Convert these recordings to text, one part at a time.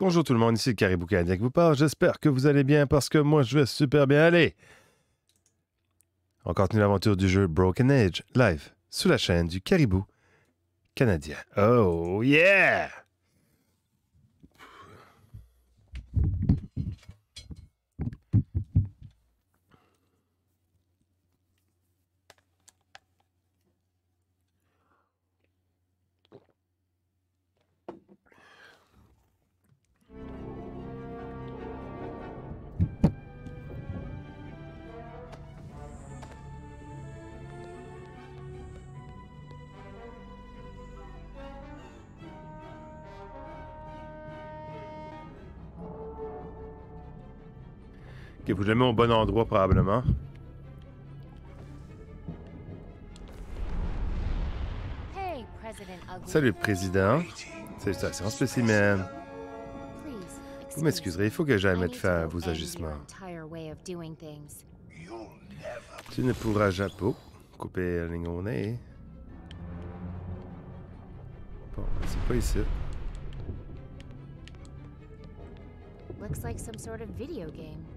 Bonjour tout le monde, ici Caribou Canadien qui vous parle. J'espère que vous allez bien parce que moi je vais super bien aller. On continue l'aventure du jeu Broken Age live sous la chaîne du Caribou Canadien. Oh yeah! Ok, vous le mettez au bon endroit probablement. Hey. Salut Président. Salutations spécimen. Vous excuse m'excuserez, il faut que j'aille mettre fin à vos agissements. entire way of doing things. Tu ne pourras jamais oh, couper la ligne au nez. Bon, ben, c'est pas ici. Looks like some sort of video game.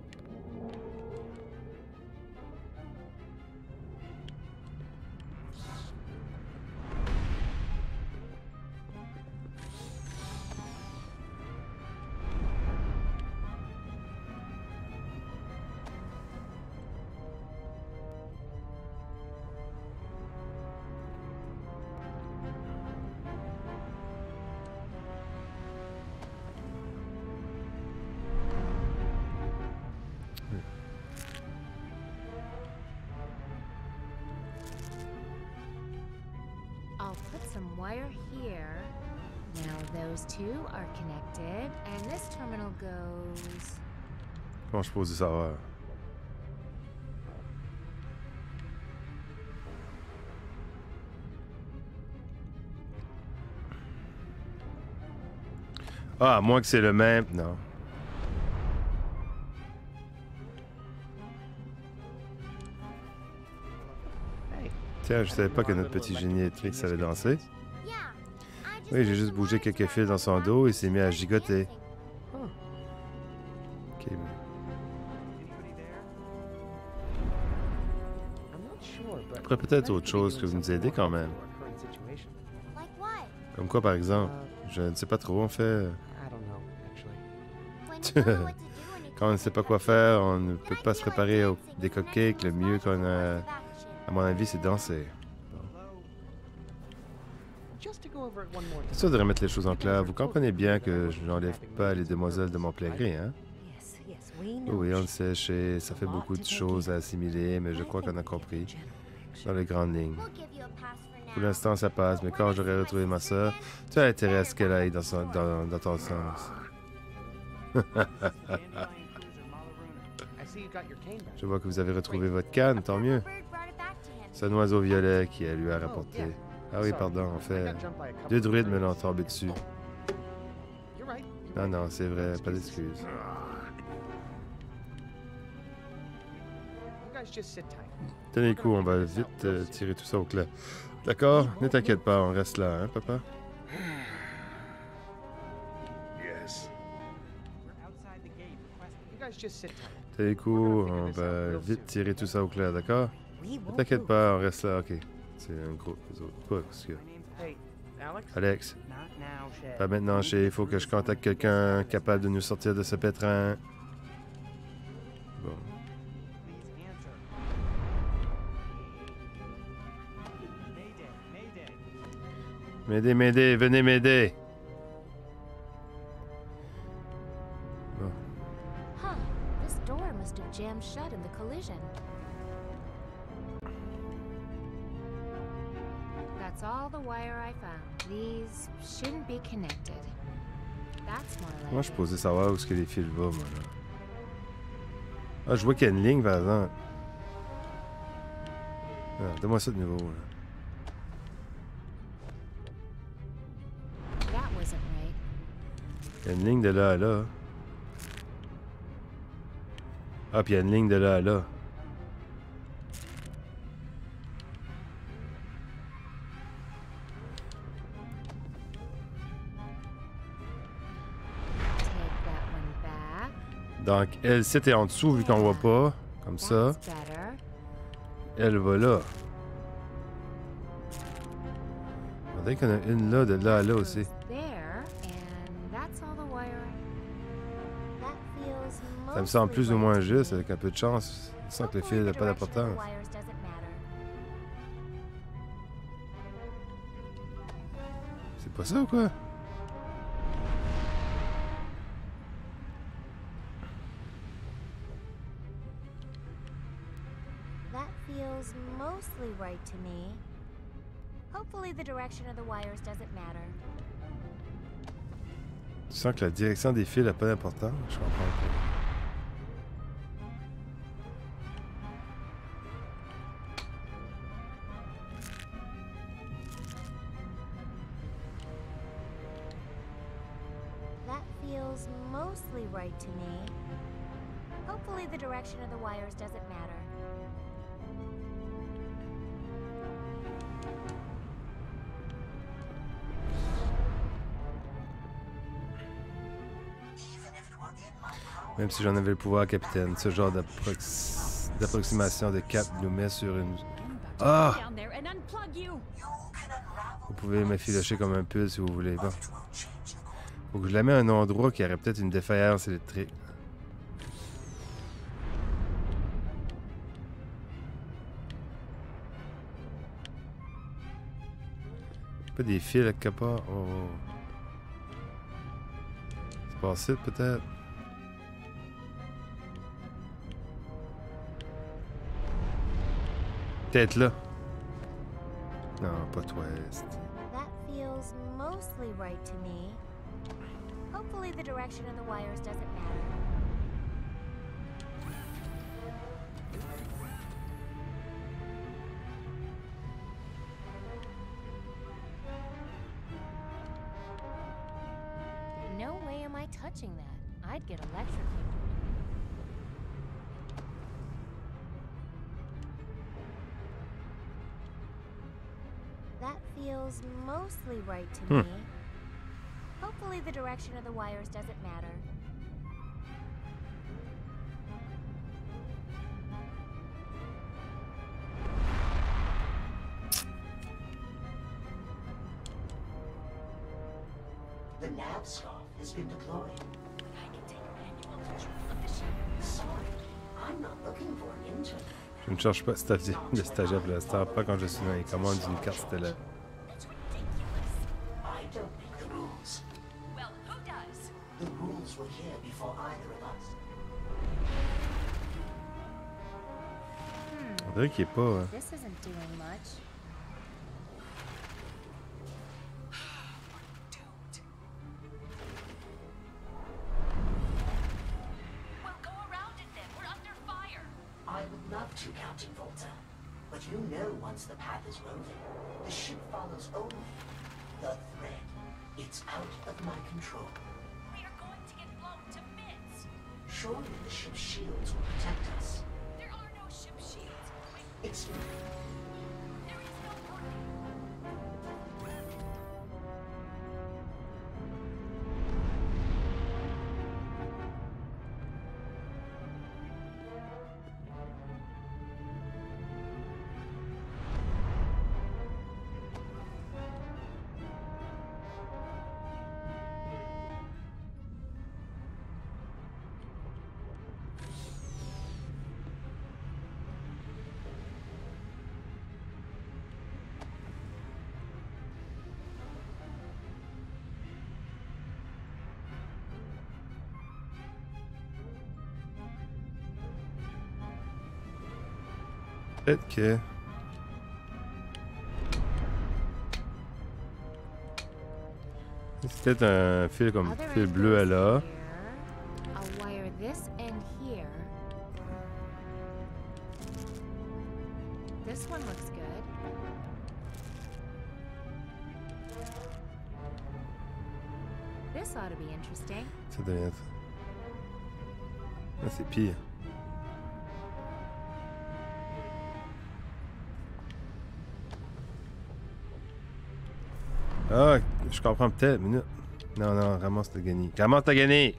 Comment je pose savoir? Ah, à moins que c'est le même. Non. Tiens, je savais pas que notre petit génie électrique savait danser. Oui, j'ai juste bougé quelques fils dans son dos et il s'est mis à gigoter. Ferait peut-être autre chose que vous nous aidez quand même. Comme quoi, par exemple? Je ne sais pas trop, en fait. Quand on ne sait pas quoi faire, on ne peut pas se préparer au des cupcakes. Le mieux qu'on a, à mon avis, c'est danser. C'est sûr de remettre les choses en clair. Vous comprenez bien que je n'enlève pas les demoiselles de mon plein gré, hein? Oui, on le sait, ça fait beaucoup de choses à assimiler, mais je crois qu'on a compris. Dans les grandes lignes. We'll give you a pass for now. Pour l'instant, ça passe, mais quand j'aurai retrouvé ma soeur, tu as intérêt à ce qu'elle aille dans, son- dans, dans ton sens. Je vois que vous avez retrouvé votre canne, tant mieux. C'est un oiseau violet qui elle lui a rapporté. Ah oui, pardon, en fait, deux druides me l'ont tombé dessus. Non, non, c'est vrai, pas d'excuses. Tenez le coup, on va vite euh, tirer tout ça au clair. D'accord? Ne t'inquiète pas, on reste là, hein, papa? Tenez le coup, on va vite tirer tout ça au clair, d'accord? Ne t'inquiète pas, on reste là, ok. C'est un gros... Quoi, qu'est-ce? Hey, Alex? Pas maintenant, chez. Il faut que je contacte quelqu'un capable de nous sortir de ce pétrin. Bon. M'aider, m'aider, venez m'aider. Bon. Huh. This door must have jammed shut in the collision. That's all the wire I found. These shouldn't be connected. That's more like Moi, je posais savoir où est-ce que les fils vont, moi, là? Ah, je vois qu'il y a une ligne, par exemple. Ah, Donne-moi ça de nouveau, là. Il y a une ligne de là à là. Ah, puis il y a une ligne de là à là. Donc, elle, c'était en dessous, vu qu'on voit pas. Comme ça. Elle va là. Dirait qu'on a une là, de là à là aussi. Ça me semble plus ou moins juste, avec un peu de chance, sans que le fil the n'a pas d'importance. C'est pas ça ou quoi? That feels mostly right to me. Hopefully the direction of the wires doesn't matter. Tu sens que la direction des fils n'a pas d'importance? Je comprends pas. Si j'en avais le pouvoir, capitaine, ce genre d'approx- d'approximation de cap nous met sur une... Ah! Vous pouvez m'effilocher comme un pull si vous voulez. Bon. Faut que je la mette à un endroit qui aurait peut-être une défaillance électrique. Pas des fils quelque part? Oh. C'est passé peut-être? Peut-être là. Non, pas toi, That feels mostly right to me. Hopefully the direction of the wires doesn't matter. No way am I touching that. I'd get electrocuted. Feels mostly right to Hmm. me. Hopefully the direction of the wires doesn't matter. The nav scarf has been deployed. I can take manual control of the ship. Sorry, I'm not looking for an intern. Je ne cherche pas de stagiaire pour l'instant, pas quand je suis dans les commandes d'une carte stellaire. On dirait qu'il est pas. hein. C'est peut-être un fil comme fil bleu à là. t'en prends peut-être. Minute. Non, non, ramasse ta gagné. Ramasse ta gagné!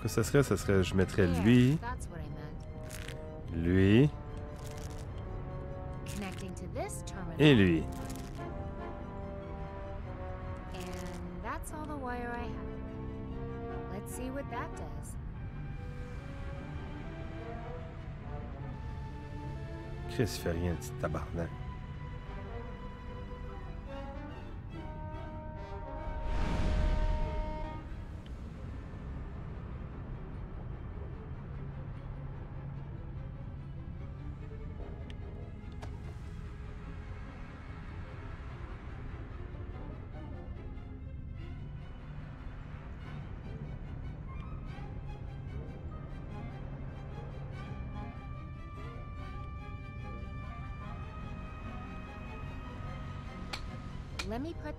que ce serait, ce serait, je mettrais lui. Lui. Et lui. Chris, il fait rien, petit tabarnak.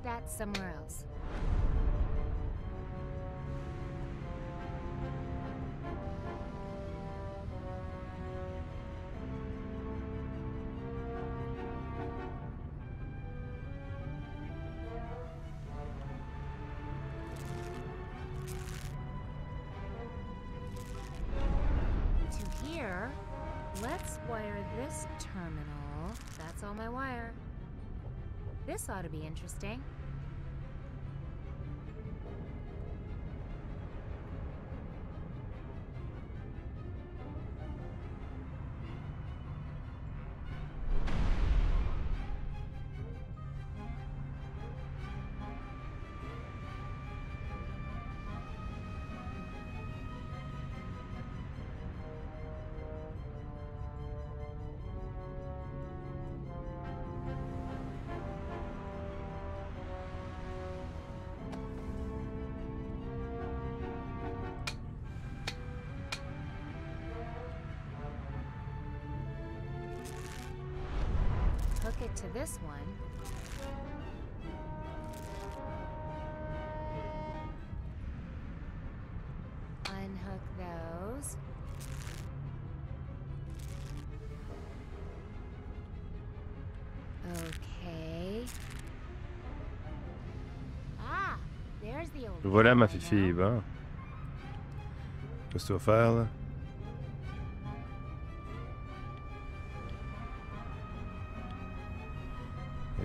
That somewhere else. To here, let's wire this terminal. That's all my wire. This ought to be interesting. To this one. Unhook those. Okay. Ah, there's the old. Voilà ma fifi, bon. Qu'est-ce que tu vas faire, là?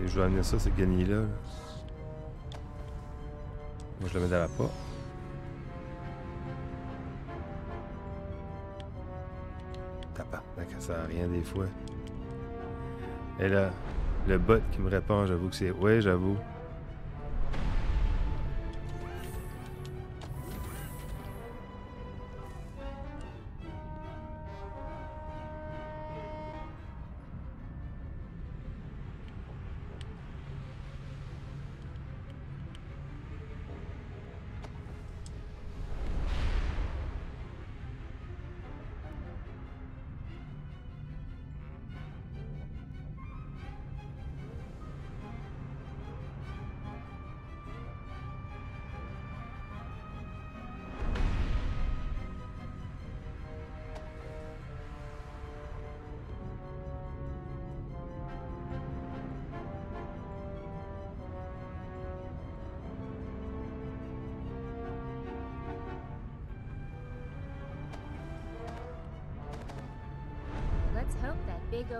Et je vais amener ça, c'est gagné là. là. Moi, je le mets dans la porte. Tabarnak, ça sert à rien des fois. Et là, le bot qui me répond, j'avoue que c'est... Ouais, j'avoue.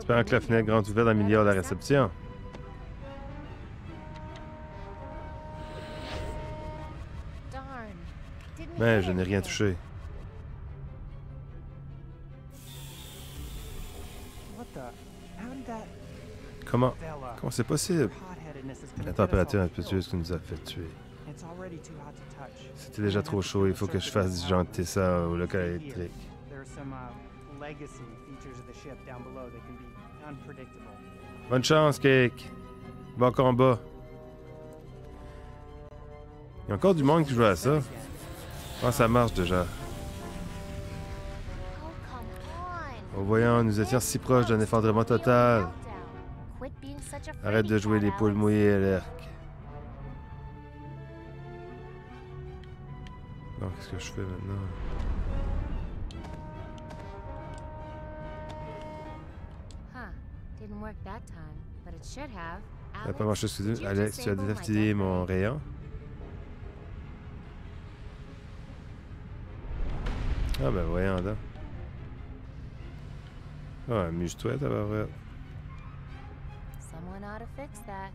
Espérons que la fenêtre grande ouverte améliore la réception. Mais hit je n'ai rien touché. Comment? Comment c'est possible? La température impétueuse qui nous a fait tuer. C'était déjà trop chaud, il faut que je fasse disjoncter ça au local électrique. Bonne chance, Cake! Bon combat! Il y a encore du monde qui joue à ça. Comment ça marche déjà? Oh, voyons, nous étions si proches d'un effondrement total. Arrête de jouer les poules mouillées à Marché, excusez did you Alex, tu as désactivé mon ray? rayon? Ah ben voyons donc. Ah, amuse-toi, tabarouette. Someone ought to fix that.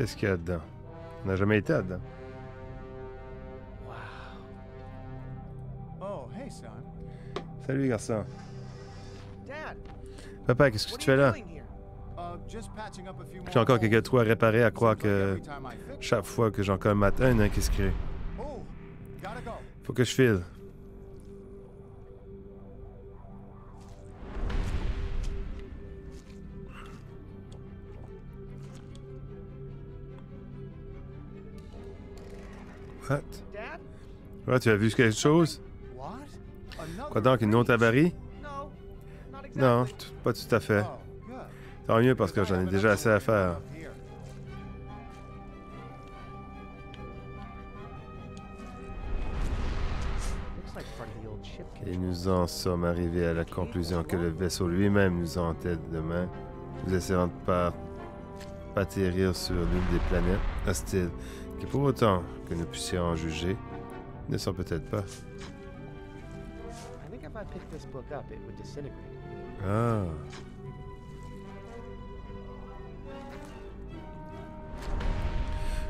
Qu'est-ce qu'il y a dedans? On n'a jamais été là-dedans. Oh, hey, son. Salut, garçon. Dad, Papa, qu'est-ce que tu fais là? Uh, J'ai encore quelques trous à réparer à croire que chaque fois que j'en colle un matin, il y en a un qui se crée. Oh. Faut que je file. Tu as vu quelque chose? Quoi donc, une autre avarie? Non, pas tout à fait. Tant mieux parce que j'en ai déjà assez à faire. Et nous en sommes arrivés à la conclusion que le vaisseau lui-même nous hantait demain, nous essayant de pas atterrir sur l'une des planètes hostiles, qui pour autant que nous puissions en juger, ne sont peut-être pas. Ah.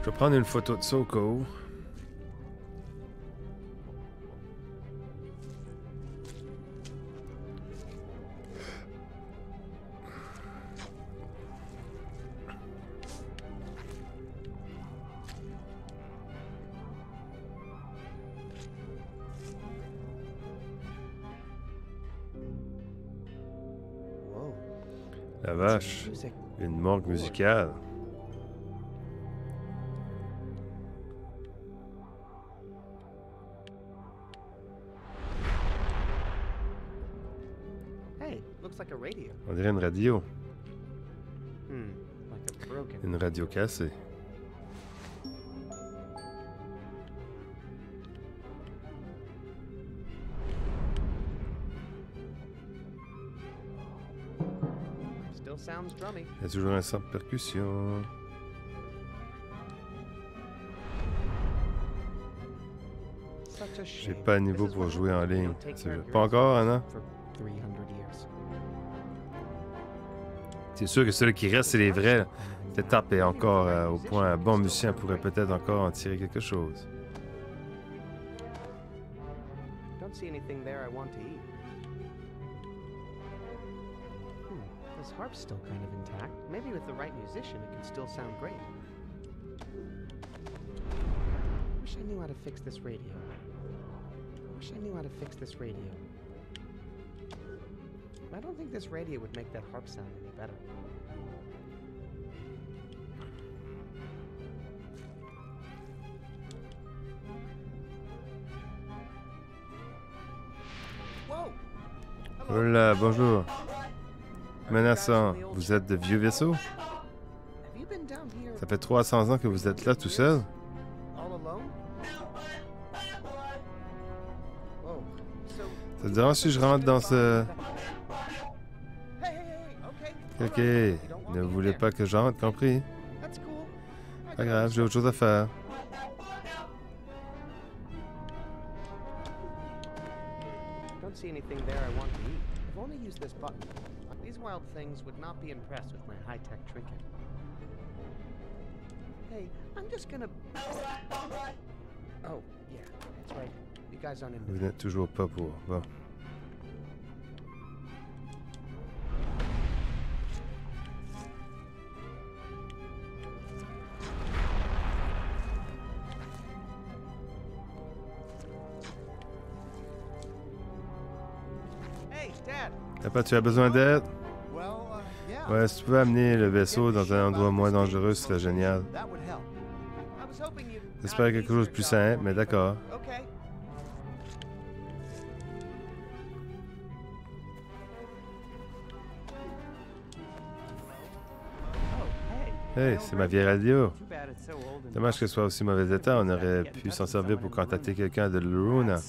Je vais prendre une photo de Soko. Vache. Une morgue musicale. On dirait une radio. Hmm. Une radio cassée. Il y a toujours un centre de percussion. J'ai pas le niveau pour jouer en ligne. pas encore, resources Anna? For 300 years. C'est sûr que ceux qui restent, c'est les vrais. là. L'étape est encore euh, au point un bon musicien pourrait peut-être encore en tirer quelque chose. This harp's still kind of intact. Maybe with the right musician, it can still sound great. Wish I knew how to fix this radio. Wish I knew how to fix this radio. I don't think this radio would make that harp sound any better. Whoa! Hola, bonjour. Menaçant, vous êtes de vieux vaisseaux? Ça fait 300 ans que vous êtes là tout seul? Ça te dérange si je rentre dans ce... Ok, ne voulez pas que compris? That's cool. I Pas grave, j'ai autre chose à faire. Things would not be impressed with my high-tech trinket. Hey, I'm just gonna. Oh, yeah, that's right. You guys aren't in. Vous n'êtes toujours pas pour. Bon. Hey, Dad. Papa, tu as besoin d'aide? Ouais, si tu peux amener le vaisseau dans un endroit moins dangereux, ce serait génial. J'espère quelque chose de plus simple, mais d'accord. Hey, c'est ma vieille radio. Dommage qu'elle soit aussi mauvais état, on aurait pu s'en servir pour contacter quelqu'un de Luna.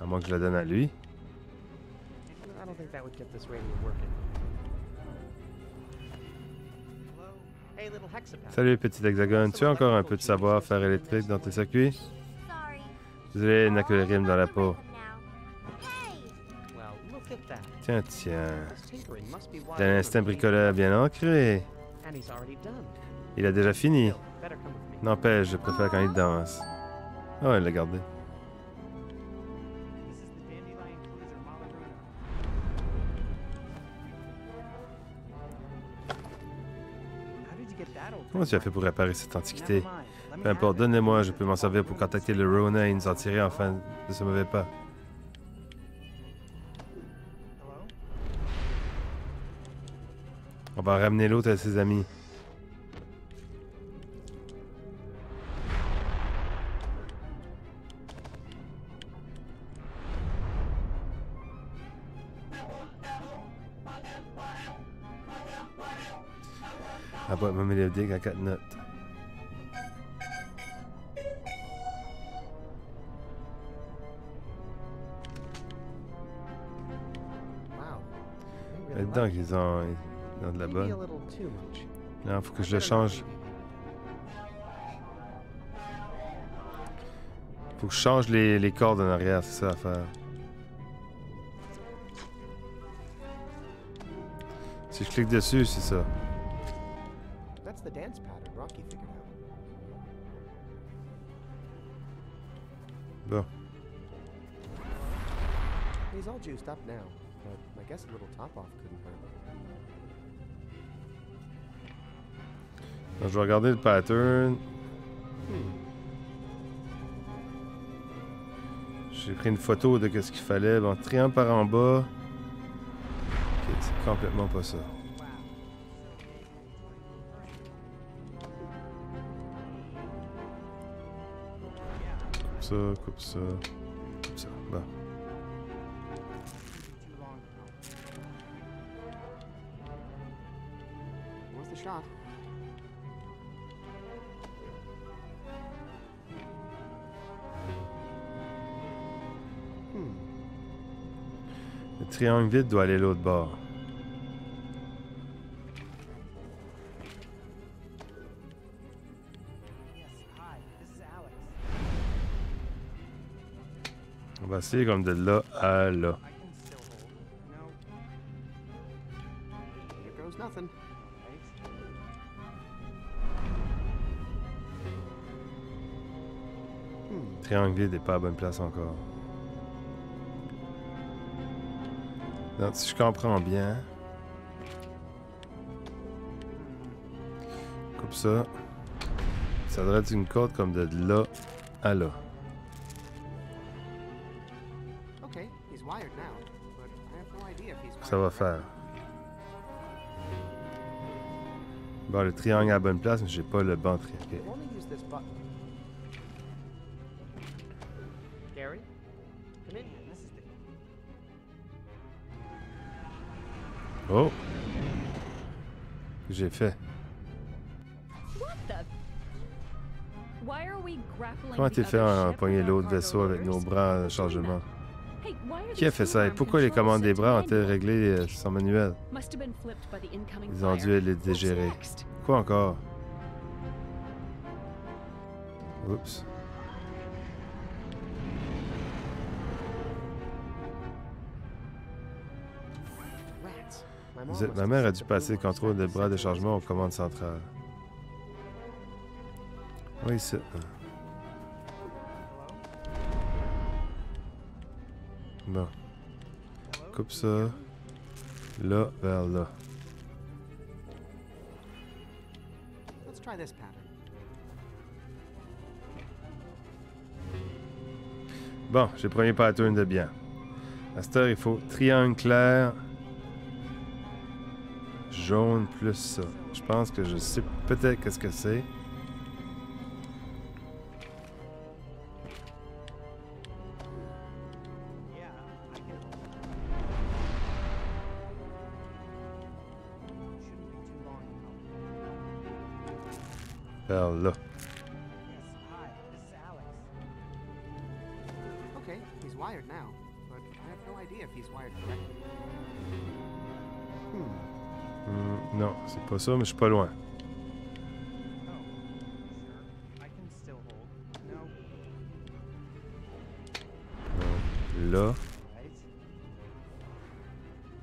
À moins que je la donne à lui. Salut, petit hexagone. Tu as encore un peu de savoir-faire électrique dans tes circuits? Désolé, il n'a que le rime dans la peau. Tiens, tiens. Il a un instinct bricoleur bien ancré. Il a déjà fini. N'empêche, je préfère quand il danse. Oh, il l'a gardé. Comment tu as fait pour réparer cette antiquité? Peu importe, donnez-moi, je peux m'en servir pour contacter le Rona et nous en tirer enfin de ce mauvais pas. On va ramener l'autre à ses amis. La boîte mélodique à quatre notes. Wow. Like qu'ils ont, ils ont de la bonne. Non, faut que I je le change. Faut que je change les, les cordes en arrière, c'est ça à faire. Si je clique dessus, c'est ça. Bon. He's all juiced up now, but I guess a little top off couldn't hurt. Donc, je vais regarder le pattern. J'ai pris une photo de ce qu'il fallait. Bon, triangle par en bas. C'est complètement pas ça. Ça, coupe ça, coupe ça. Bon. Shot? Hmm. Le triangle vide doit aller l'autre bord. Va essayer comme de là à là. Hmm. Triangle n'est pas à bonne place encore. Donc, si je comprends bien, coupe ça. Ça devrait être une corde comme de là à là. Ça va faire. Bon, le triangle est à la bonne place, mais j'ai pas le bon triangle. Oh! J'ai fait. What the? Why are we grappling Comment t'es fait with our l'autre vaisseau avec nos bras doing chargement? Qui a fait ça? Et pourquoi les commandes des bras ont-elles réglé euh, sans manuel? Ils ont dû les next? Quoi encore? Oups. êtes- Ma mère a dû passer le contrôle des bras de chargement aux commandes centrales. Oui, c'est... Bon. Coupe ça. Là vers là. Bon, j'ai le premier pattern de bien. À cette heure, il faut triangle clair. Jaune plus ça. Je pense que je sais peut-être qu'est-ce que c'est. Vers là. Hi, this is Alex. Okay, he's wired now, but I have no idea if he's wired correctly. Hmm. Hmm, non, c'est pas ça, mais je suis pas loin. Oh, sure. I can still hold. No, Là,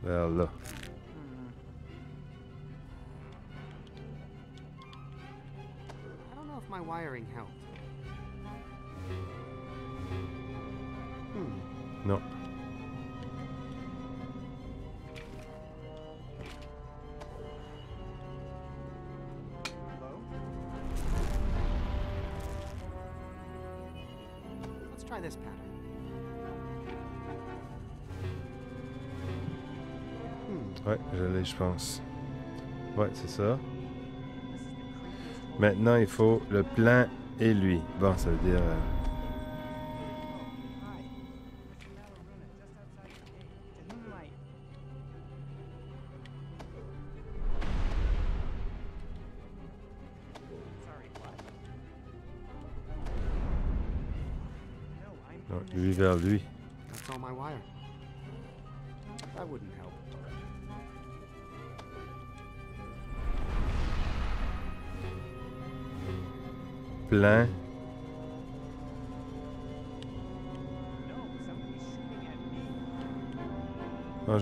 vers là. Don't know if my wiring helped. Hmm. Non. Hello? Let's try this pattern. Hmm. Ouais, je l'ai, je pense. Ouais, c'est ça. Maintenant, il faut le plan et lui. Bon, ça veut dire... euh,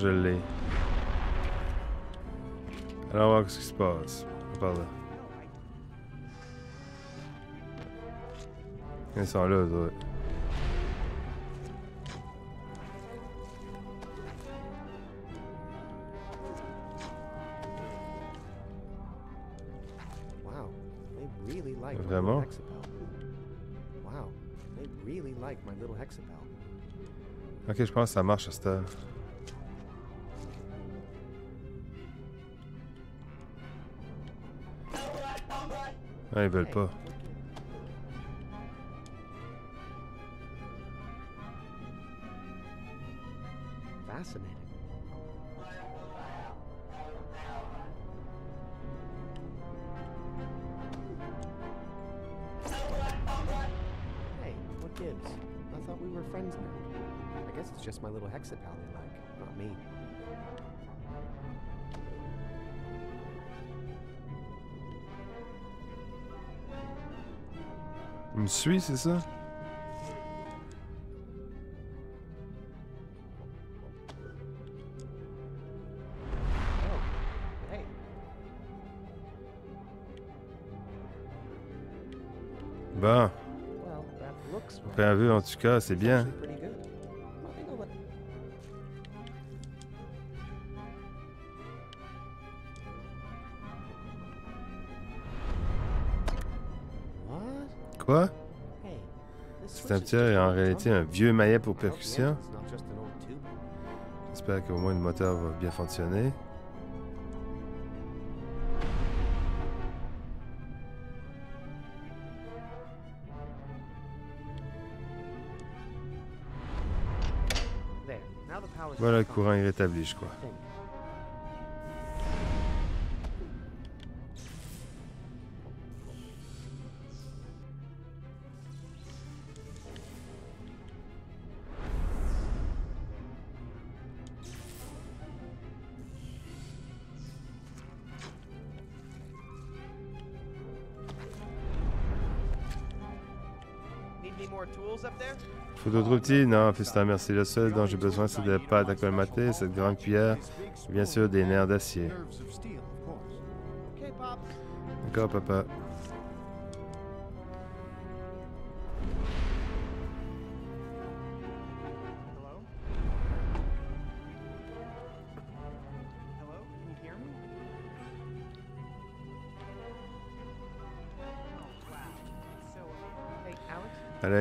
je l'ai. Allons voir ce qui se passe. Par là. Ils sont là, eux autres. Vraiment? Ok, je pense que ça marche à cette heure. Ah, ils veulent pas. Fascinating. Hey, what gives? I thought we were friends now. I guess it's just my little hexapal they like, not me. Il me suit, c'est ça? Bon, bien vu en tout cas, c'est bien. This Cet amitié est en réalité un vieux maillet pour the percussion. J'espère qu'au moins le moteur va bien fonctionner. Voilà le courant est rétabli, je crois. Outils? Non, fiston, merci. Le seul dont j'ai besoin, c'est des pâtes à colmater, cette grande cuillère, bien sûr des nerfs d'acier. D'accord, papa.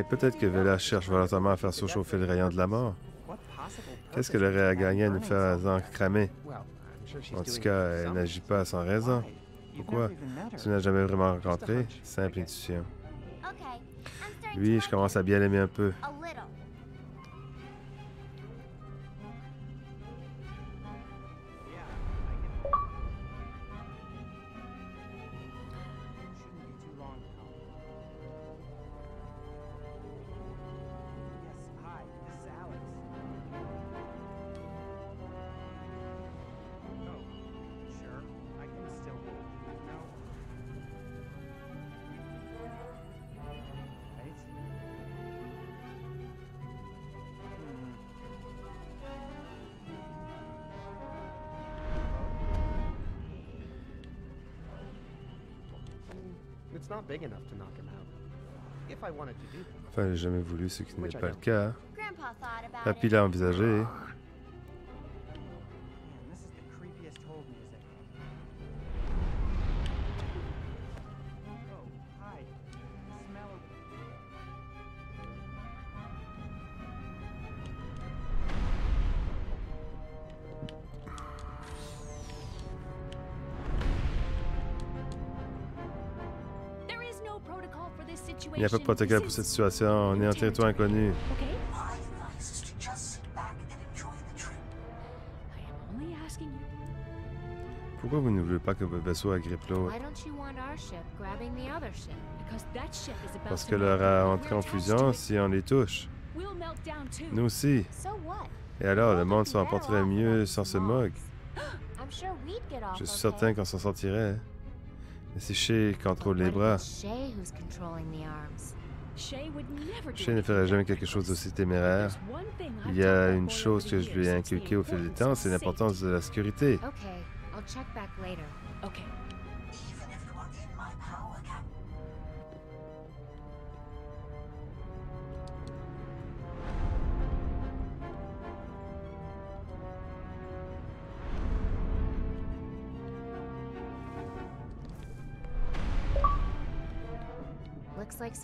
Peut-être que Vela cherche volontairement à faire surchauffer le rayon de la mort. Qu'est-ce qu'elle aurait à gagner à nous faire en cramer? En tout cas, elle n'agit pas sans raison. Pourquoi? Tu n'as jamais vraiment rencontré? Simple intuition. Lui, to je commence à bien l'aimer un peu. Enfin, n'a jamais voulu, ce qui n'est Which I pas le cas. Grandpa thought about Papy it. l'a envisagé. N'y a pas de protocole pour cette situation. On est en territoire inconnu. Pourquoi vous ne voulez pas que votre vaisseau agrippe l'autre? Parce que leur a entré en fusion si on les touche. Nous aussi. Et alors, le monde s'en porterait mieux sans ce off Je suis certain qu'on s'en sortirait. C'est Shay qui contrôle les bras. Shay ne ferait jamais quelque chose d'aussi téméraire. Il y a une chose que je lui ai inculquée au fil du temps, c'est l'importance de la sécurité.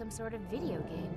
Some sort of video game.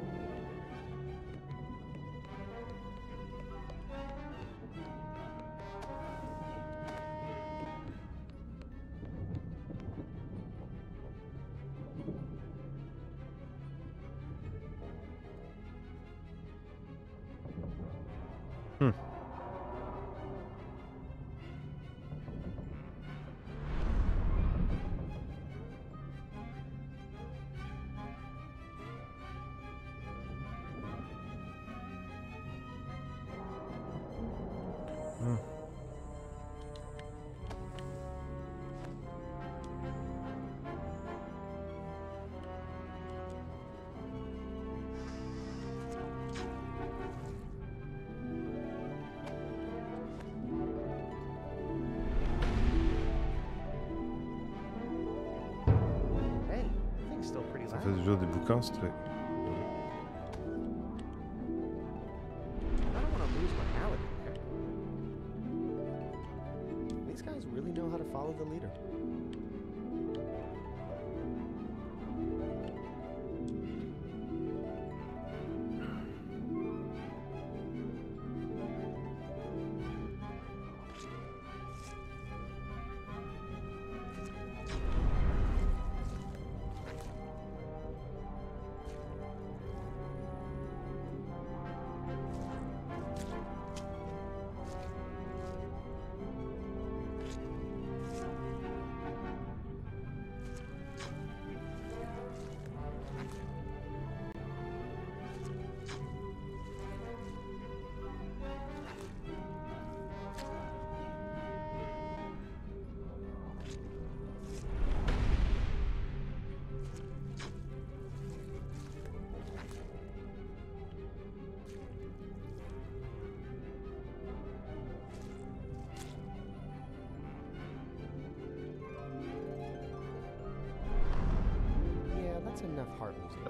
Boucans. I don't want to lose my. These guys really know how to follow the leader.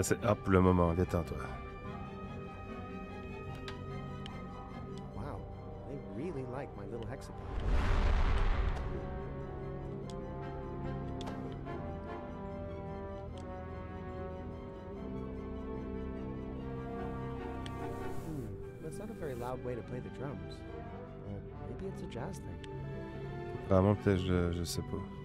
C'est hop le moment, viens-t'en toi. Wow, they really like my little hexapod. Hmm, that's not a very loud way to play the drums. Uh, maybe it's a jazz thing. Vraiment, peut-être, je, je sais pas.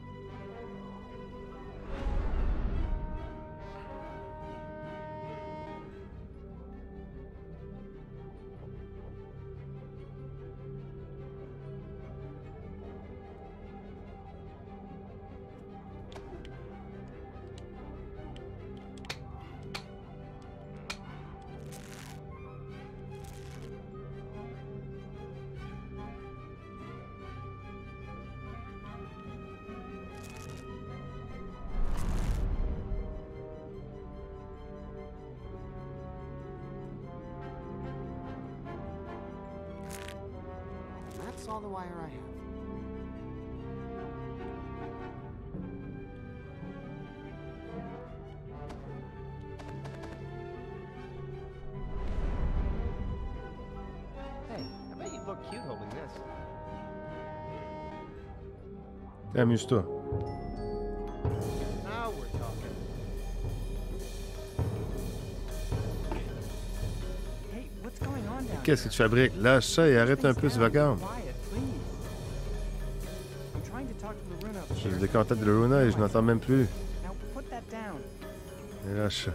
This. Amuse-toi. Now we're talking. Hey, what's going on down Qu'est-ce que tu fabriques? Lâche ça et arrête un peu ce vacarme. Here. des contacts de Luna et je n'entends même plus. Et lâche ça.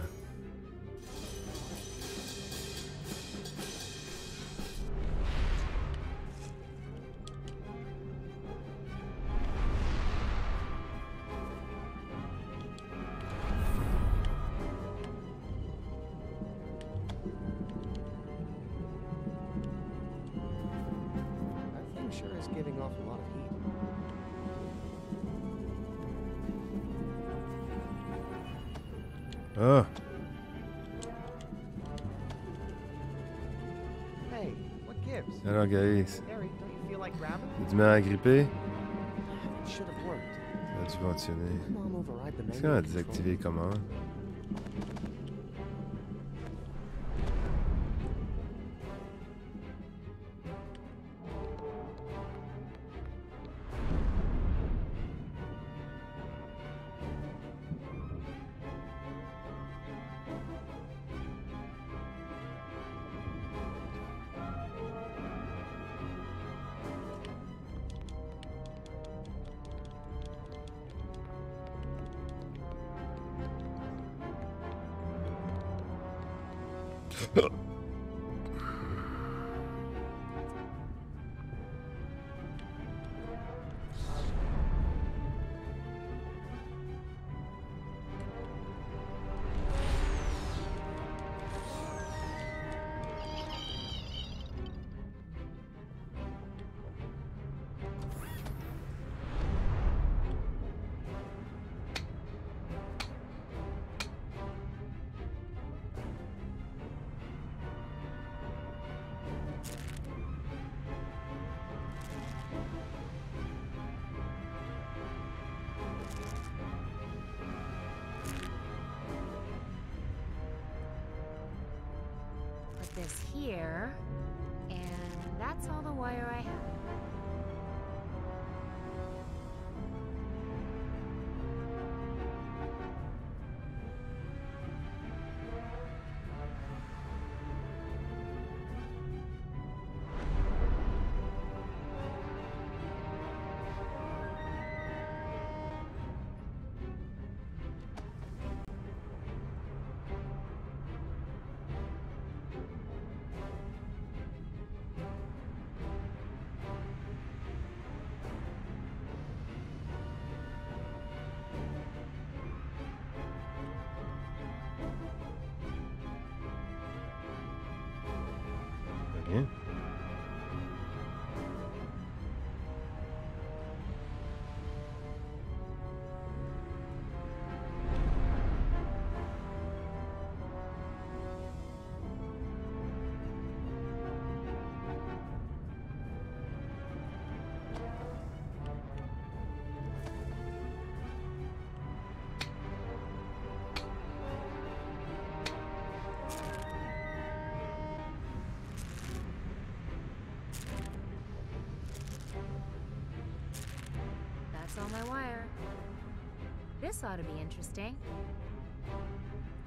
Ça a dû fonctionner. Est-ce qu'on a désactivé comment?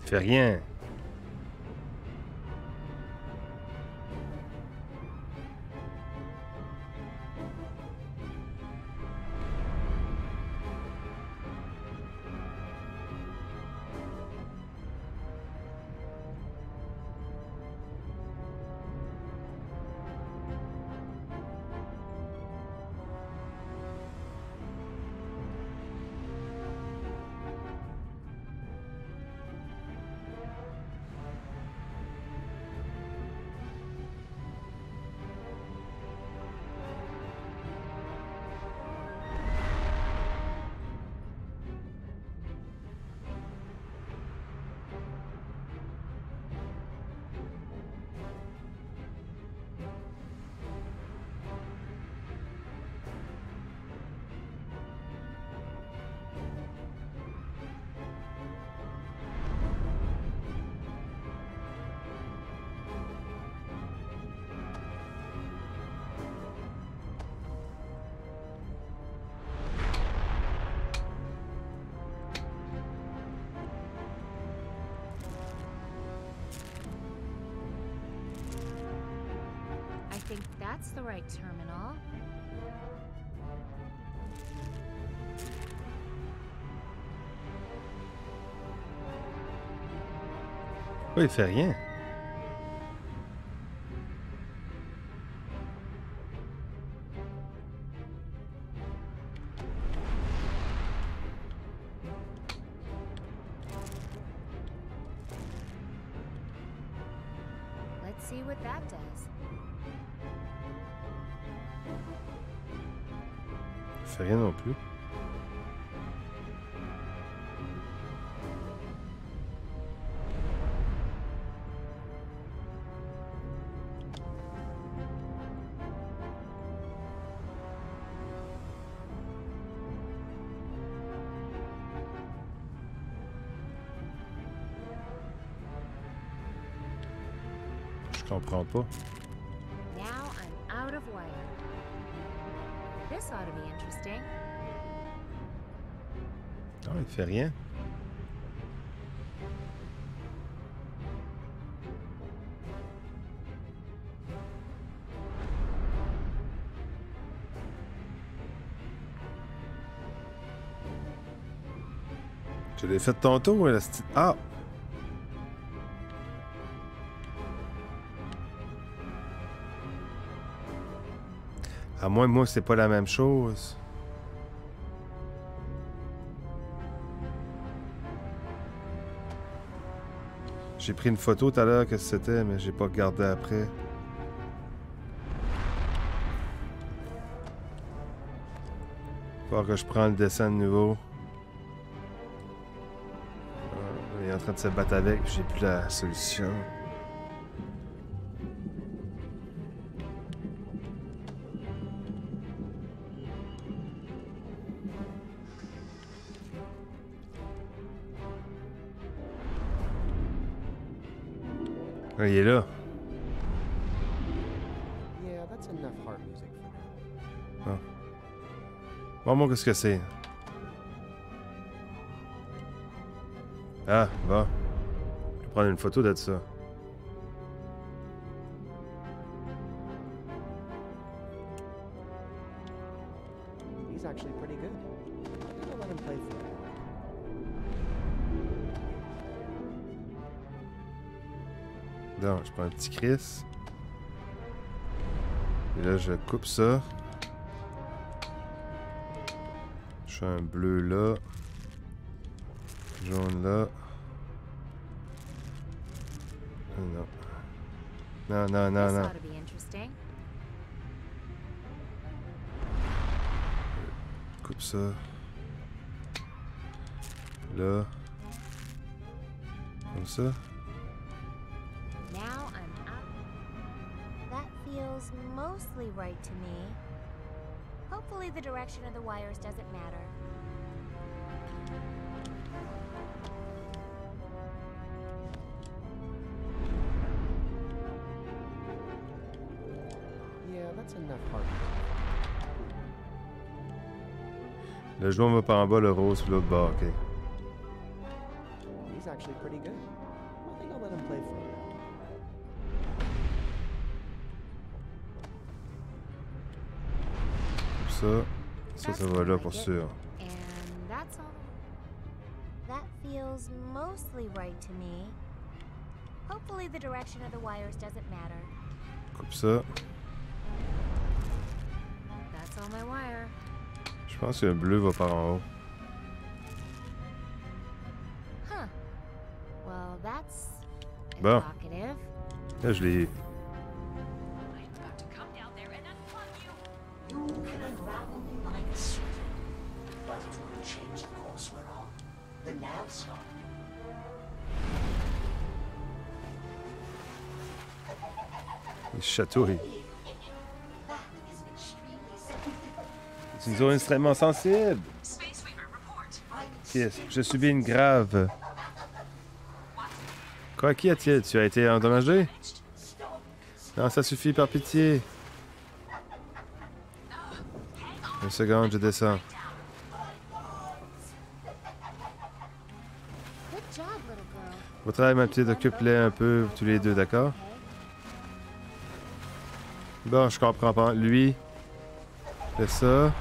Fais rien. Think that's the right terminal. Oh, il fait rien. Pas. Now I'm out of wire. This ought to be interesting. Non, il fait rien. Je l'ai fait tantôt, la Ah! À moins, moi, c'est pas la même chose. J'ai pris une photo tout à l'heure que c'était, mais j'ai pas regardé après. Faut que je prends le dessin de nouveau. Ah, Il est en train de se battre avec, j'ai plus la solution. Il est là. Qu'est-ce que c'est. Ah, va. Je vais prendre une photo de ça. He's actually pretty good. I think I'll let him play for Non, je prends un petit Chris. Et là, je coupe ça. Je fais un bleu là. Jaune là. Non. Non, non, non, non. be interesting. Coupe ça. Là. Comme ça. Right to me. Hopefully the direction of the wires doesn't matter. Yeah, that's enough heart music. Le jaune va par en bas, le rose puis l'autre bas, ok. He's actually pretty good. Ça. Ça, ça va là pour sûr. And that's all. That feels mostly right to me. Hopefully the direction of the wires doesn't matter. Coupe ça. That's all my wire. Je pense que le bleu va par en haut. Huh. Well, that's Bon. Là, je l'ai. Chatouille. C'est une zone extrêmement sensible. Yes, je subis une grave. Quoi, qu'y a-t-il? Tu as été endommagé? Non, ça suffit, par pitié. Une seconde, je descends. Votre travail, ma petite, occupe-les un peu, tous les deux, d'accord? Bon, je comprends pas. Lui, fait ça.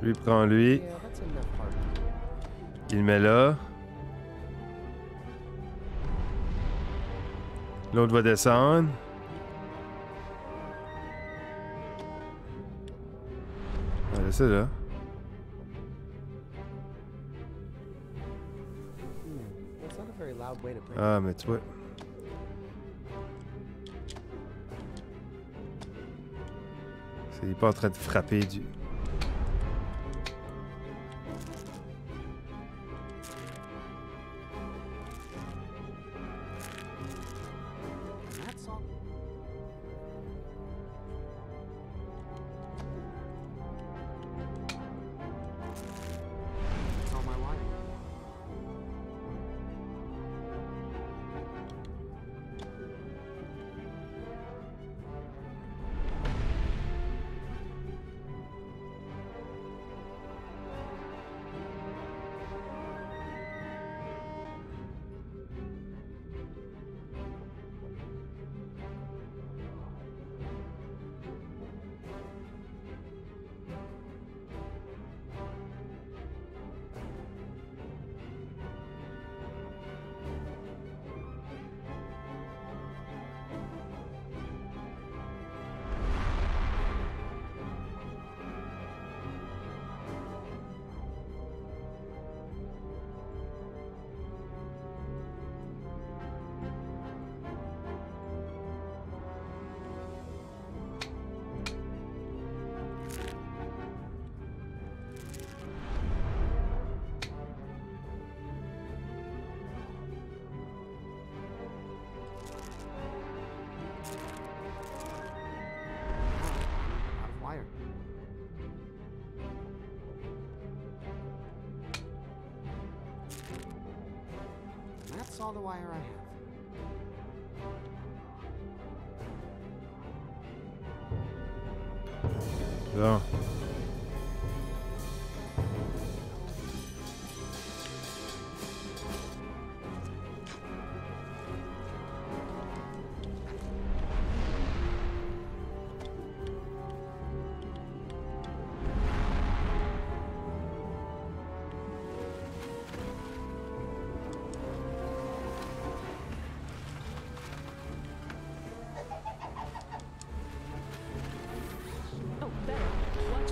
Lui prend lui. Il met là. L'autre va descendre. Allez, c'est là. Ah, mais tu vois. C'est pas en train de frapper du.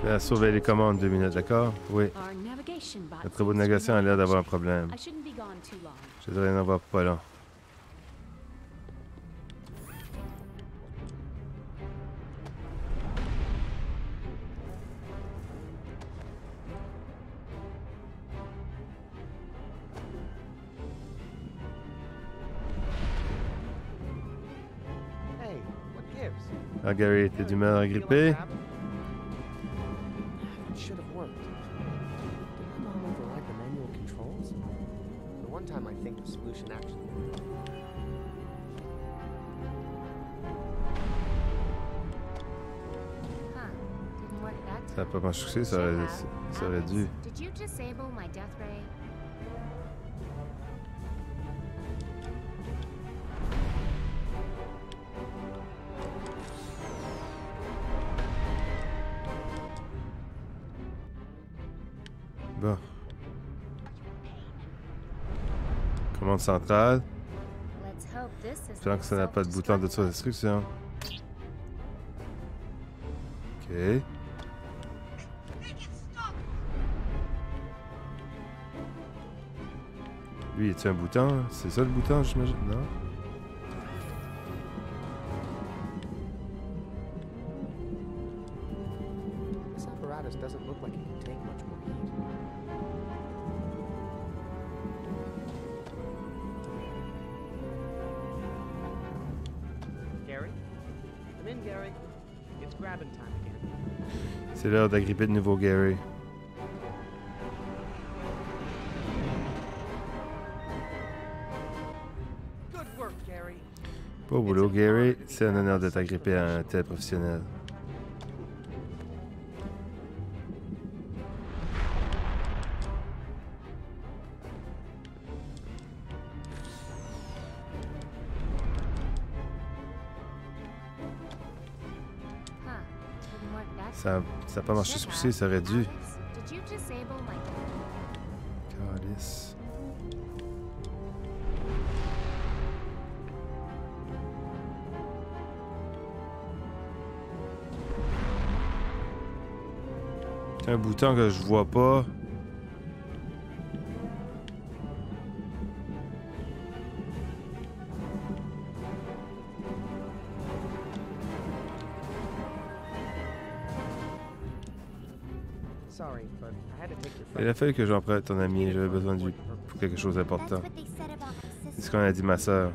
Tu vas sauver les commandes deux minutes, d'accord? Oui. Le robot de navigation a l'air d'avoir un problème. I shouldn't be gone too long. Je devrais en avoir pas long. Ah, Gary était d'humeur à Ça aurait, ça aurait dû. Bon. Commande centrale. Espérant que ça n'a pas de bouton d'autodestruction. Ok. Lui, un bouton? C'est ça le bouton, j'imagine? Non? This apparatus doesn't look like it can take much more heat. Gary? Come in, Gary. It's grabbing time again. C'est l'heure d'agripper de nouveau Gary. boulot, Gary. C'est un honneur de t'agripper à un tel professionnel. Ça n'a pas marché ce coup-ci, ça aurait dû. Un bouton que je vois pas. Sorry, but I had to take your Il a fallu que j'emprunte ton ami, j'avais besoin de lui pour quelque chose d'important. C'est ce qu'on a dit ma soeur.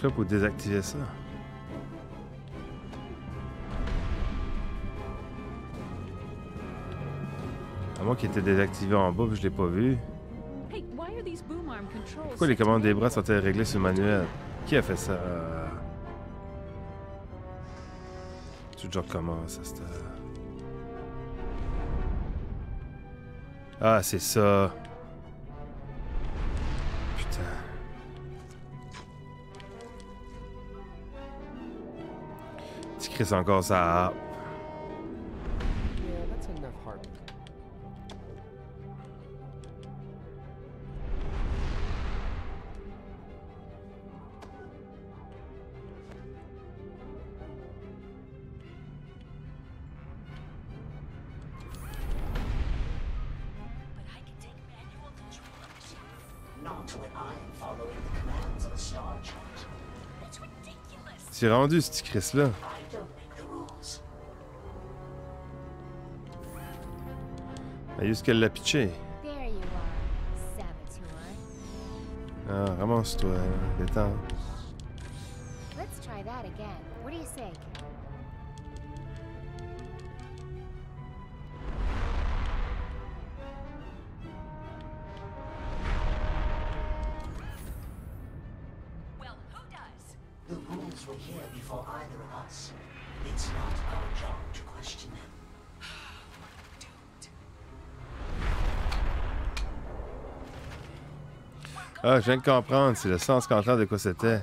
Ferais pour désactiver ça? À moins qu'il était désactivé en bas, puis je l'ai pas vu. Pourquoi les commandes des bras sont-elles réglées sur le manuel? Qui a fait ça? Tu genre commence à cette... Ah, c'est ça. Star chart. That's ridiculous. C'est rendu, ce petit Chris-là. Elle a juste qu'elle l'a pitché. Ah, ramasse-toi. Détends. Ah, je viens de comprendre. C'est le sens contraire de quoi c'était.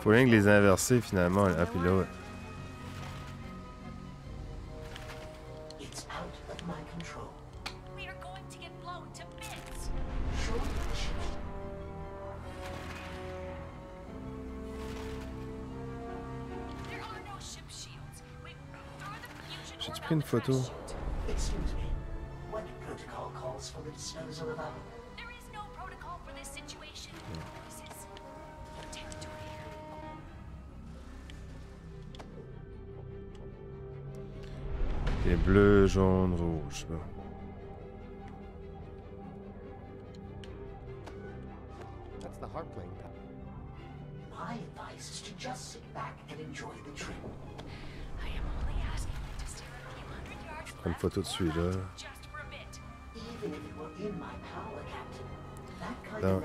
Faut rien que les inverser finalement, un puis l'autre. It's out of my bleus, jaunes, rouges. Bon. That's the harp playing. My advice is to just sit back and enjoy the trip. I am only asking you to steer a few hundred yards Prends une photo de celui-là. just for a bit. Even if it were in my power, Captain, that kind of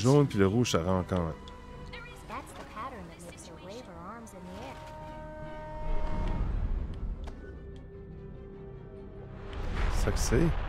jaune, puis le rouge, ça rend quand même. Ça que c'est?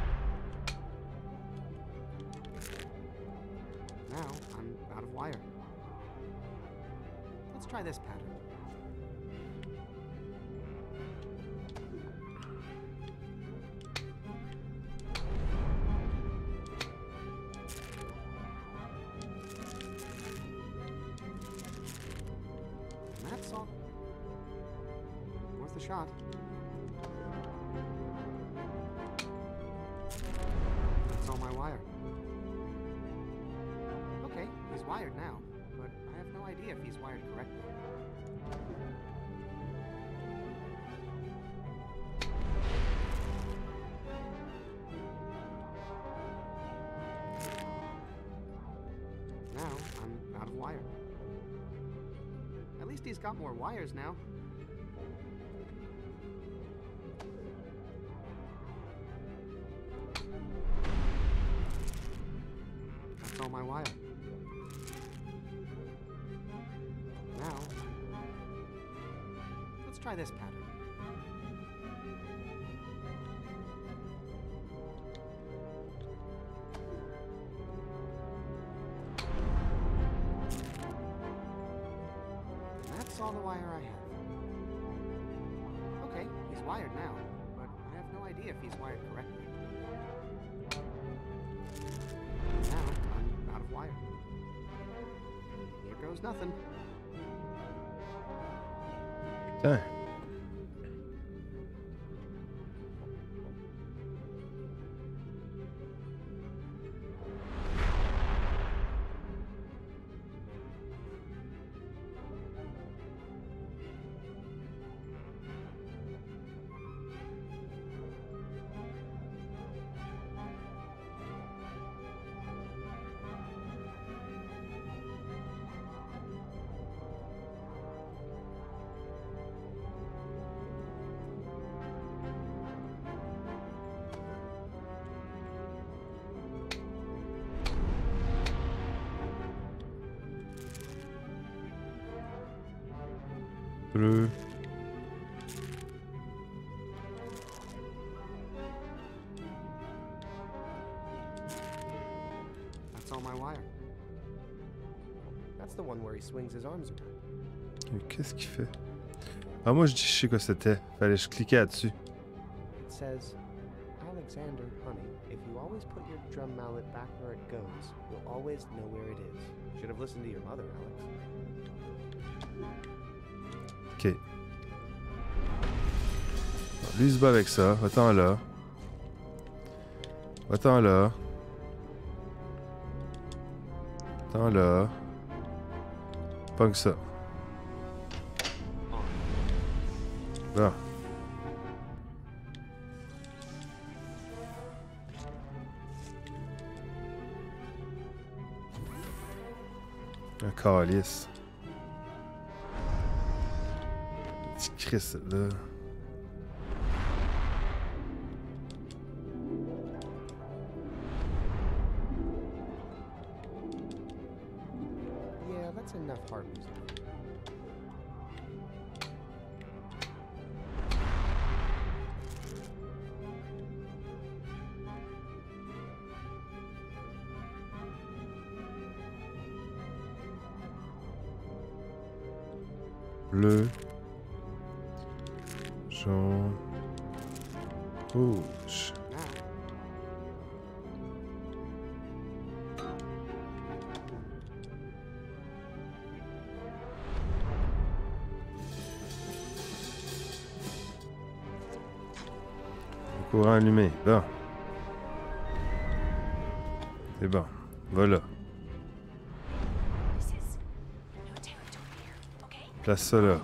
now. Let's try this pattern. bleu. Qu'est-ce qu'il fait? Ah, moi, je dis, je sais quoi c'était. Fallait que je cliquais là-dessus. Alexander Honey, if you always put your drum mallet back where it goes, you'll always know where it is. Should have listened to your mother, Alex. Lui il se bat avec ça. Va-t'en là. Va-t'en là. Va-t'en là. Punk ça. Là. Un calice. Petit Christ là. Bleu. Jaune. Rouge. Courant allumé. Bon. C'est bon. Voilà. Place ça là.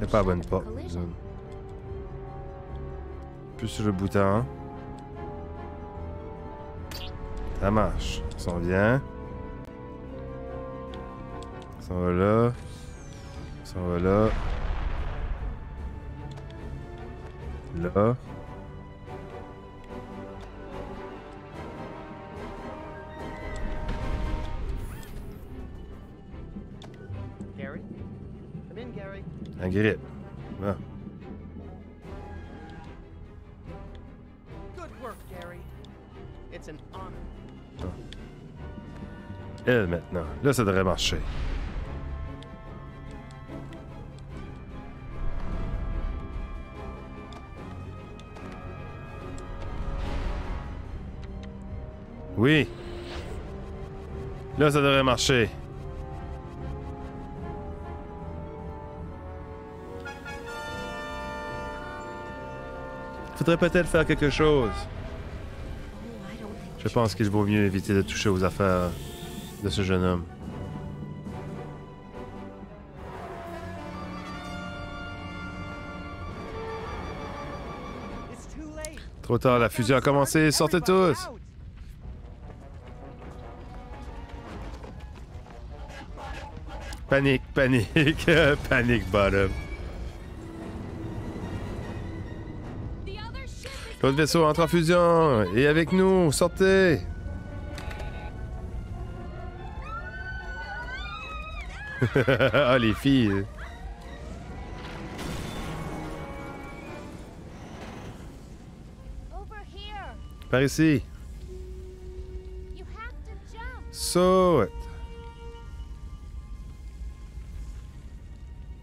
C'est pas la bonne porte. Plus sur le bouton. Ça marche. On s'en vient. On s'en va là. On s'en va là. Là. Gary? Come in, Gary. Un grippe. Elle maintenant. Là, ça devrait marcher. Oui. Là, ça devrait marcher. Faudrait peut-être faire quelque chose. Je pense qu'il vaut mieux éviter de toucher aux affaires de ce jeune homme. Trop tard, la fusion a commencé. Sortez tous. Panique, panique, panique bottom. L'autre vaisseau entre en fusion. Et avec nous, sortez. ah, les filles. Par ici. Saute.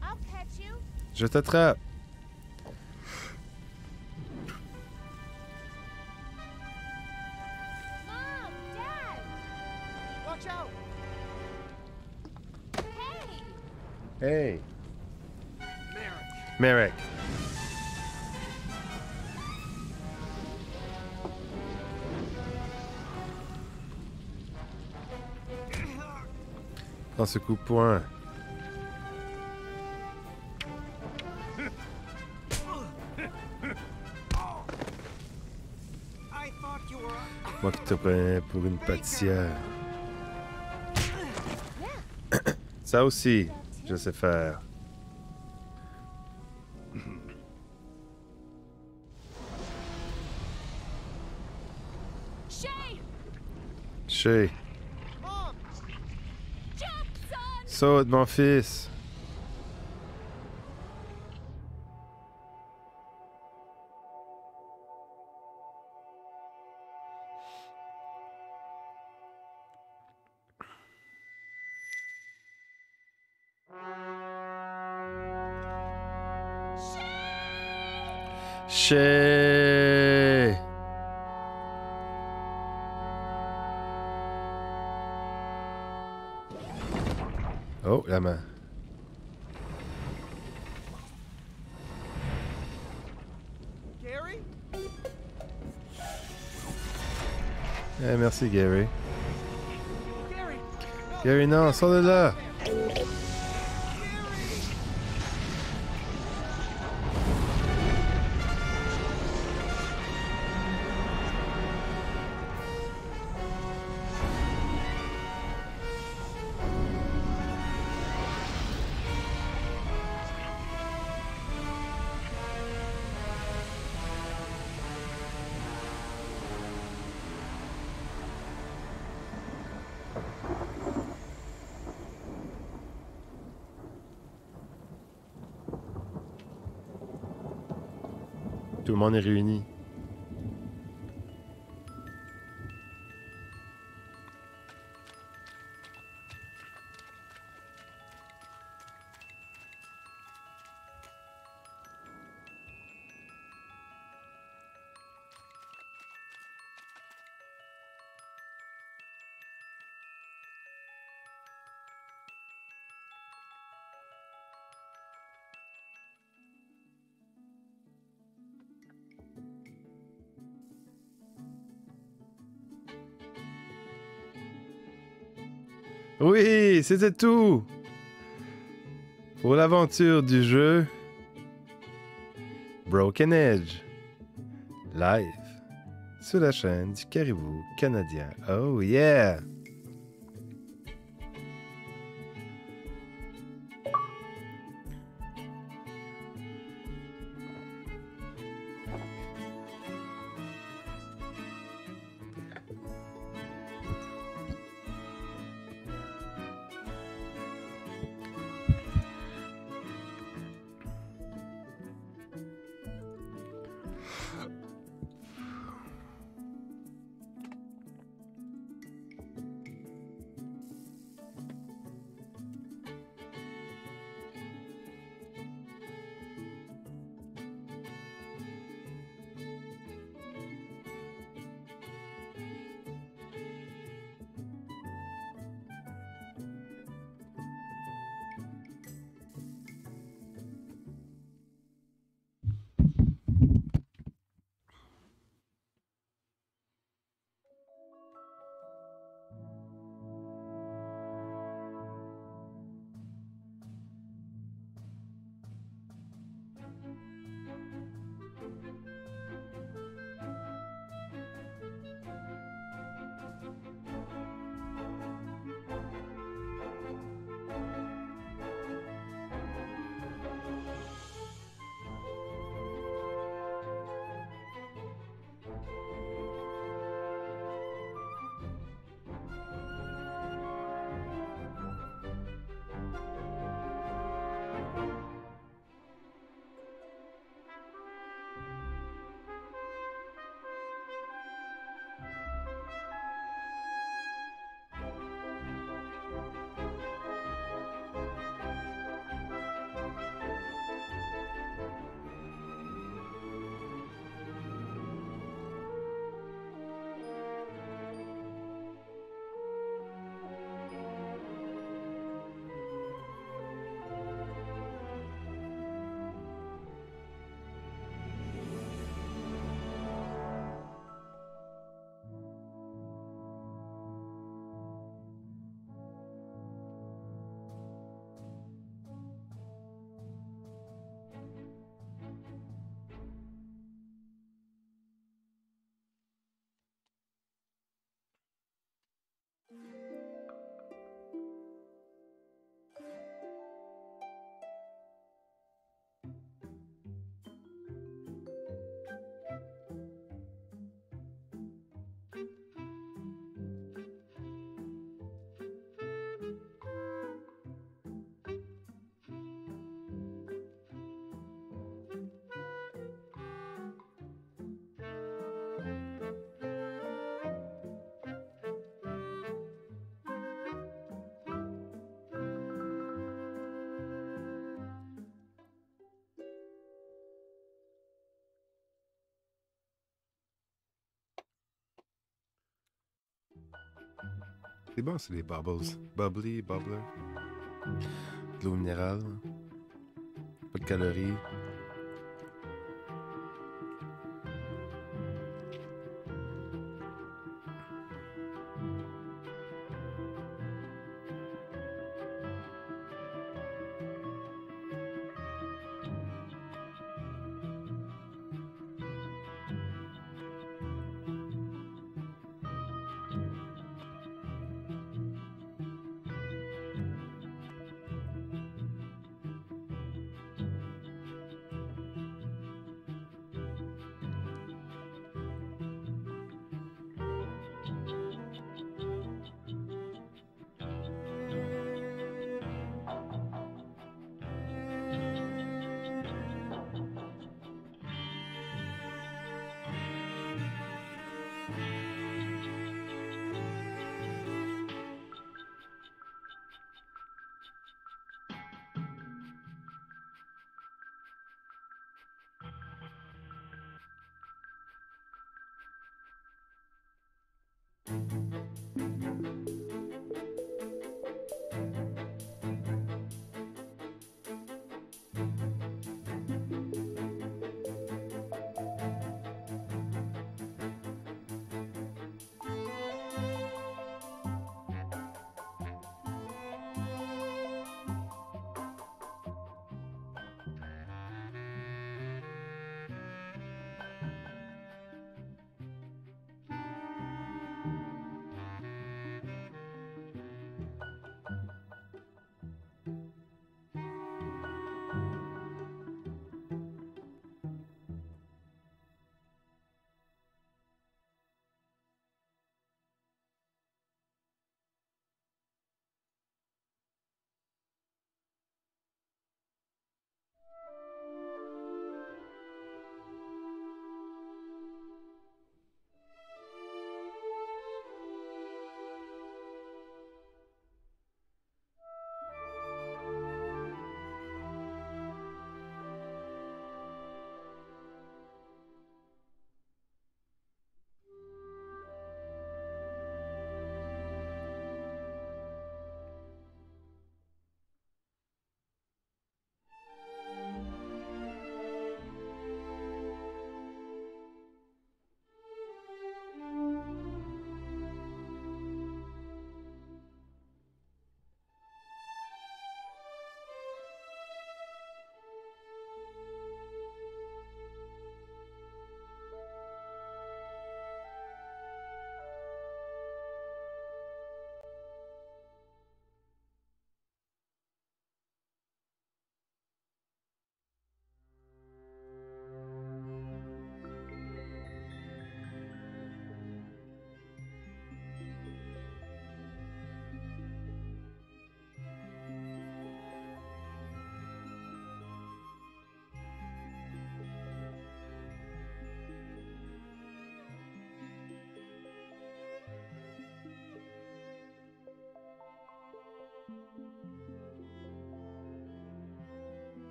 I'll catch you. Je t'attrape. Hey. Merrick. Prends ce coup were. Moi qui te prenais pour une pâtissière. Ça aussi, je sais faire. Shay! Saute, mon fils. Merci, Gary. Gary! Non, sors de là! Tout le monde est réuni. Oui, c'était tout pour l'aventure du jeu Broken Edge live sur la chaîne du Caribou canadien. Oh yeah! C'est bon, c'est les bubbles. Bubbly, bubbler. De l'eau minérale. Pas de calories.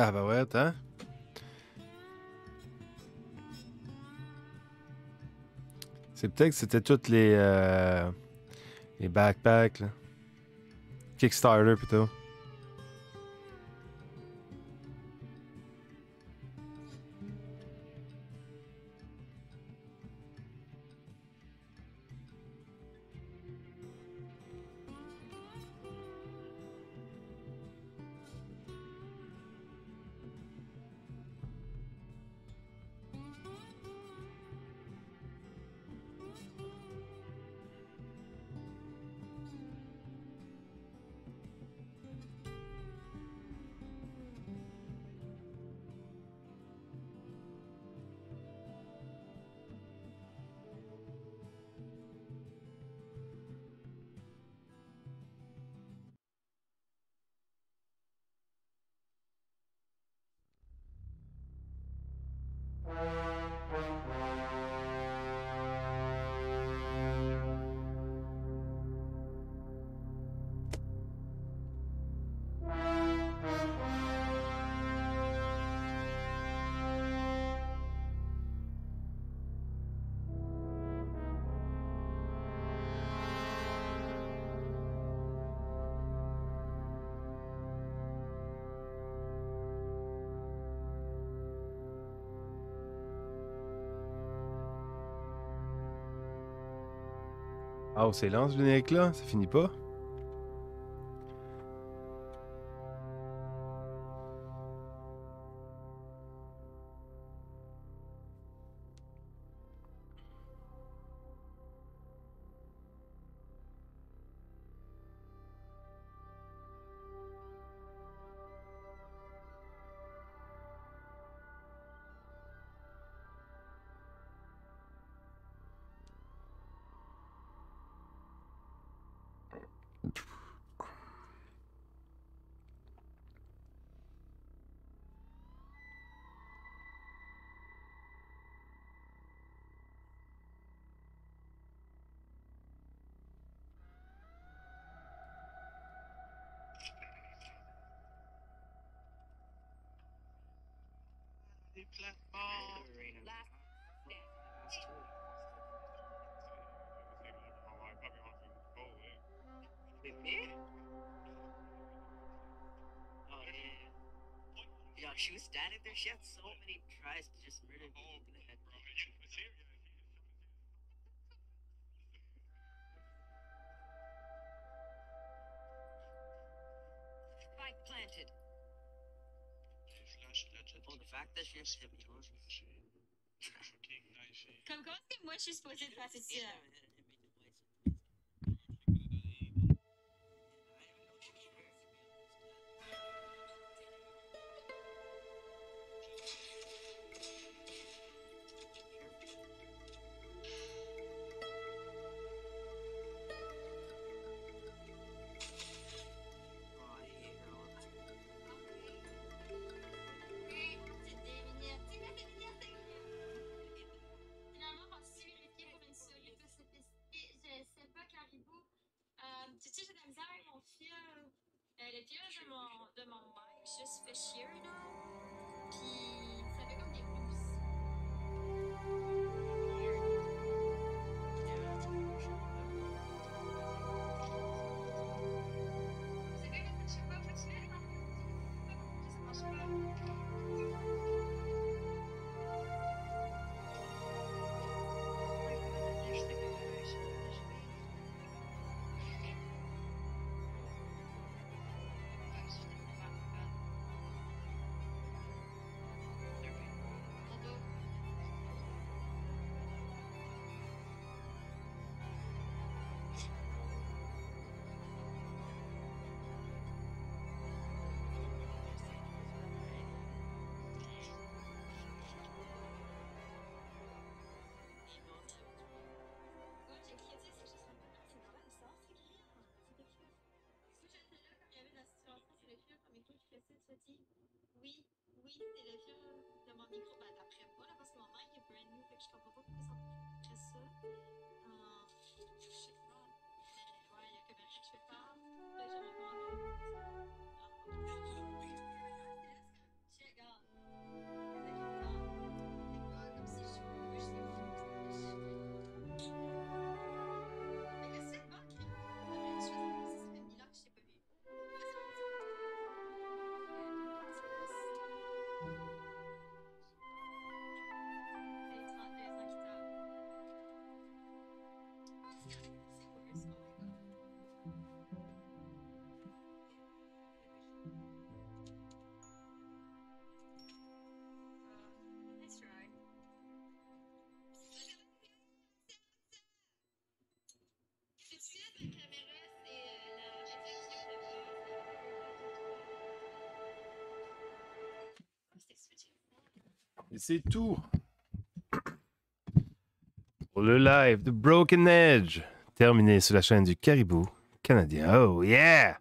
Ouais, hein? C'est peut-être que c'était toutes les, euh, les backpacks. Kickstarter plutôt. Ah, oh, c'est lent ce générique là, ça finit pas? She was standing there. She had so many tries to just murder me in the head. Spike planted. Oh, the fact that she has hit me on. Comme comment est-ce que moi je suis supposée de passer dessus fish here now. Puis c'est le de mon micro. Ben, d'après moi, là, parce que mon mère, il est brand new, fait que je comprends pas pourquoi ça me ça. Euh, je sais Et c'est tout. Pour le live de Broken Edge, terminé sur la chaîne du Caribou canadien. Oh yeah!